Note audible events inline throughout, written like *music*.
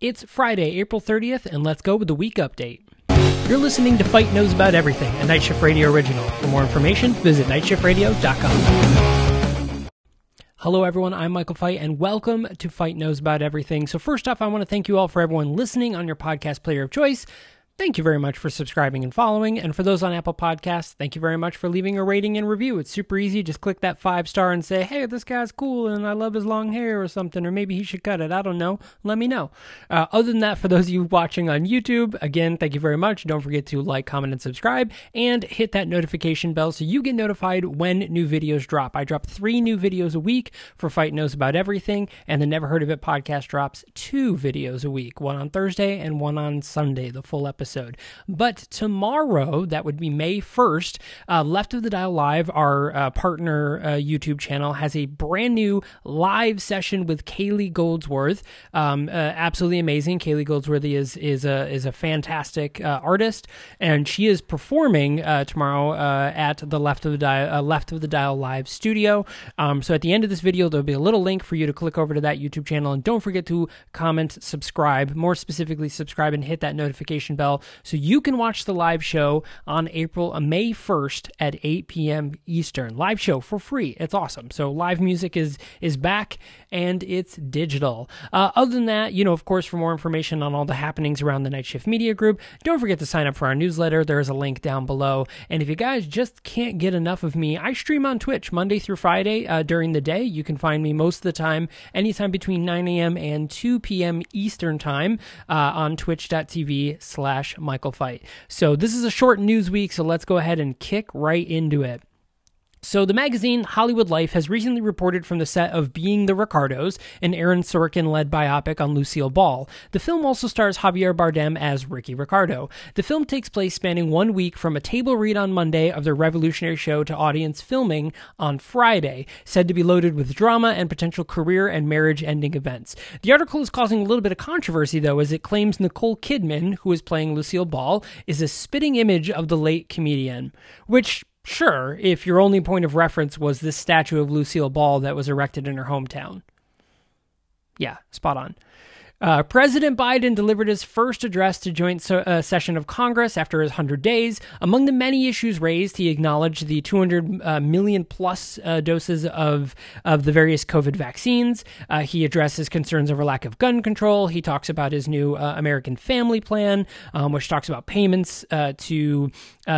It's Friday, April 30th, and let's go with the week update. You're listening to Fight Knows About Everything, a Night Shift Radio original. For more information, visit nightshiftradio.com. Hello, everyone. I'm Michael Fight, and welcome to Fight Knows About Everything. So, first off, I want to thank you all for everyone listening on your podcast player of choice. Thank you very much for subscribing and following. And for those on Apple Podcasts, thank you very much for leaving a rating and review. It's super easy. Just click that five star and say, hey, this guy's cool and I love his long hair or something, or maybe he should cut it. I don't know. Let me know. Uh, other than that, for those of you watching on YouTube, again, thank you very much. Don't forget to like, comment, and subscribe and hit that notification bell so you get notified when new videos drop. I drop three new videos a week for Fight Knows About Everything, and the Never Heard of It podcast drops two videos a week one on Thursday and one on Sunday, the full episode episode. But tomorrow, that would be May 1st, uh, Left of the Dial Live, our uh, partner uh, YouTube channel, has a brand new live session with Kaylee Goldsworthy. Um, uh, absolutely amazing. Kaylee Goldsworthy is is a is a fantastic uh, artist, and she is performing uh, tomorrow at the Left of the Dial Left of the Dial Live studio. Um, so at the end of this video, there'll be a little link for you to click over to that YouTube channel, and don't forget to comment, subscribe. More specifically, subscribe and hit that notification bell so you can watch the live show on April uh, May 1st at 8 p.m. Eastern. Live show for free. It's awesome. So live music is is back and it's digital. Uh, other than that, you know, of course, for more information on all the happenings around the Night Shift Media Group, don't forget to sign up for our newsletter. There is a link down below. And if you guys just can't get enough of me, I stream on Twitch Monday through Friday uh, during the day. You can find me most of the time, anytime between 9 a.m. and 2 p.m. Eastern Time uh, on twitch.tv slash Michael Fight. So this is a short news week, so let's go ahead and kick right into it. So, the magazine Hollywood Life has recently reported from the set of Being the Ricardos, an Aaron Sorkin led biopic on Lucille Ball. The film also stars Javier Bardem as Ricky Ricardo. The film takes place spanning one week from a table read on Monday of the revolutionary show to audience filming on Friday, said to be loaded with drama and potential career and marriage ending events. The article is causing a little bit of controversy, though, as it claims Nicole Kidman, who is playing Lucille Ball, is a spitting image of the late comedian, which Sure, if your only point of reference was this statue of Lucille Ball that was erected in her hometown. Yeah, spot on. Uh, President Biden delivered his first address to joint so, uh, session of Congress after his 100 days. Among the many issues raised, he acknowledged the 200 uh, million plus uh, doses of, of the various COVID vaccines. Uh, he addresses concerns over lack of gun control. He talks about his new uh, American Family Plan, um, which talks about payments to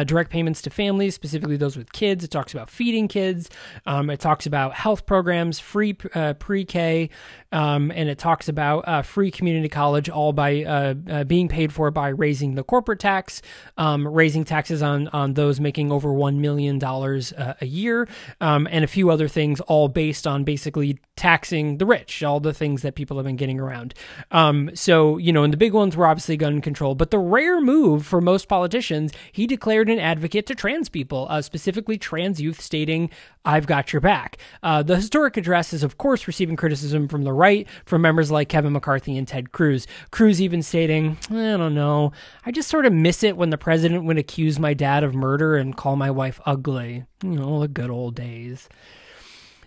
direct payments to families, specifically those with kids. It talks about feeding kids. Um, it talks about health programs, free pre K, um, and it talks about free free community college, all by uh, uh, being paid for by raising the corporate tax, um, raising taxes on on those making over one million dollars uh, a year, um, and a few other things, all based on basically taxing the rich, all the things that people have been getting around. Um, so you know, and the big ones were obviously gun control, but the rare move for most politicians, he declared an advocate to trans people, uh, specifically trans youth, stating, "I've got your back." Uh, the historic address is, of course, receiving criticism from the right, from members like Kevin McCarthy and Ted Cruz. Cruz even stating, I don't know, I just sort of miss it when the president would accuse my dad of murder and call my wife ugly. You know, the good old days.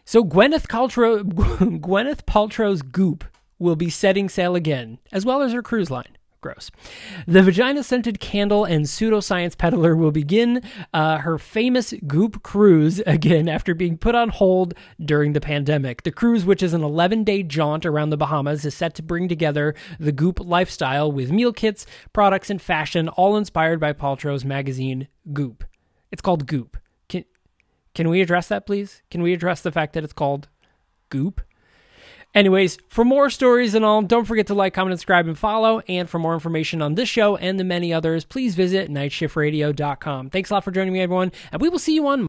So Gwyneth Paltrow, *laughs* Gwyneth Paltrow's Goop will be setting sail again, as well as her cruise line. Gross. The vagina scented candle and pseudoscience peddler will begin uh, her famous Goop cruise *laughs* again after being put on hold during the pandemic. The cruise, which is an 11 day jaunt around the Bahamas, is set to bring together the Goop lifestyle with meal kits, products, and fashion, all inspired by Paltrow's magazine Goop. It's called Goop. Can, can we address that, please? Can we address the fact that it's called Goop? Anyways, for more stories and all, don't forget to like, comment, subscribe, and follow. And for more information on this show and the many others, please visit nightshiftradio.com. Thanks a lot for joining me, everyone, and we will see you on